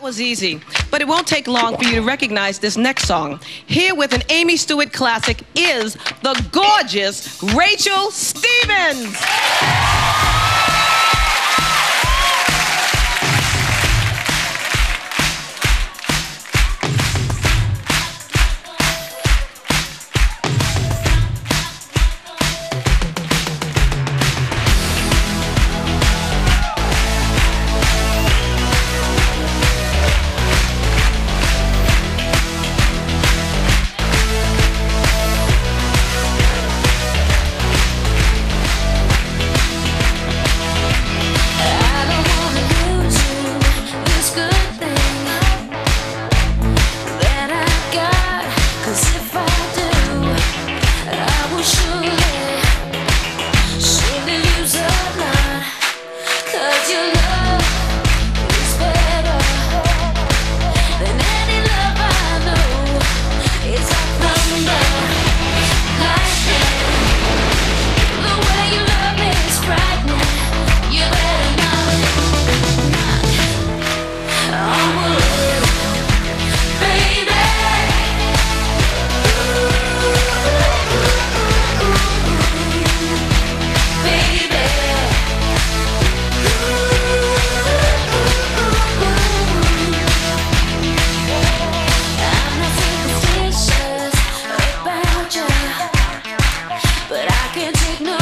That was easy, but it won't take long for you to recognize this next song. Here with an Amii Stewart classic is the gorgeous Rachel Stevens. ocean. can't take no